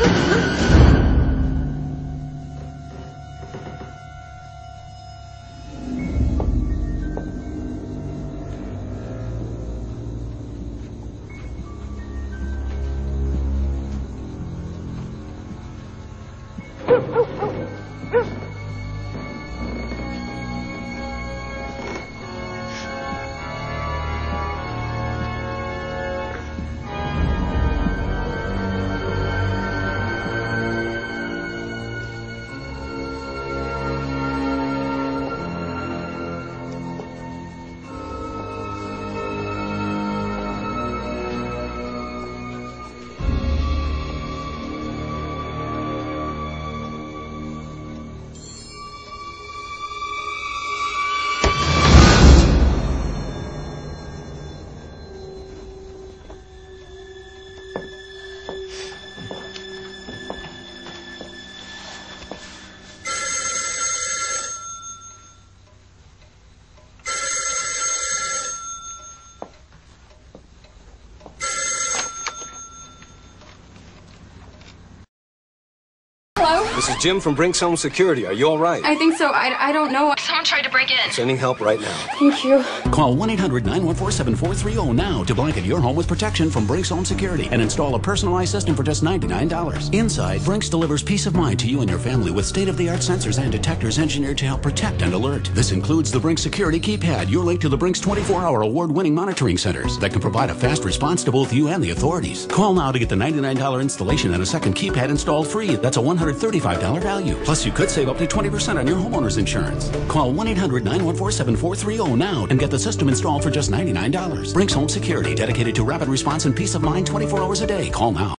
Ha ha ha! This is Jim from Brinks Home Security. Are you all right? I think so. I, I don't know. Someone tried to break in. Sending help right now. Thank you. Call 1 800 914 7430 now to blanket your home with protection from Brinks Home Security and install a personalized system for just $99. Inside, Brinks delivers peace of mind to you and your family with state of the art sensors and detectors engineered to help protect and alert. This includes the Brinks Security Keypad, your link to the Brinks 24 hour award winning monitoring centers that can provide a fast response to both you and the authorities. Call now to get the $99 installation and a second keypad installed free. That's a $135 value. Plus, you could save up to 20% on your homeowner's insurance. Call 1 800 914 7430 now and get the system installed for just $99. Brinks Home Security, dedicated to rapid response and peace of mind 24 hours a day. Call now.